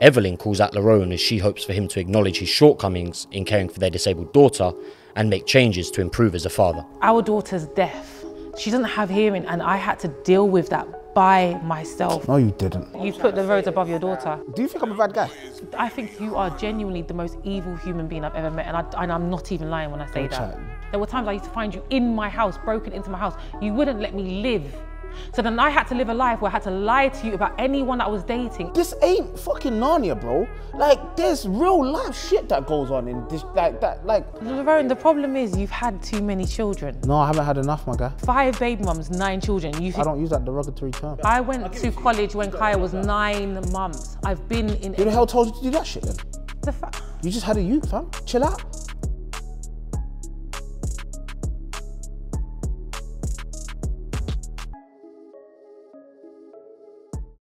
Evelyn calls out Lerone as she hopes for him to acknowledge his shortcomings in caring for their disabled daughter and make changes to improve as a father. Our daughter's deaf. She doesn't have hearing, and I had to deal with that by myself. No, you didn't. You put the roads above your daughter. Do you think I'm a bad guy? I think you are genuinely the most evil human being I've ever met, and, I, and I'm not even lying when I say Don't that. chat. There were times I used to find you in my house, broken into my house. You wouldn't let me live. So then I had to live a life where I had to lie to you about anyone that I was dating. This ain't fucking Narnia, bro. Like, there's real life shit that goes on in this, like that, like. Laverne, the problem is you've had too many children. No, I haven't had enough, my guy. Five baby mums, nine children. You I don't use that derogatory term. I went to college when Kaya was nine months. I've been in Who the hell told you to do that shit then? the fa- You just had a youth, fam. Chill out.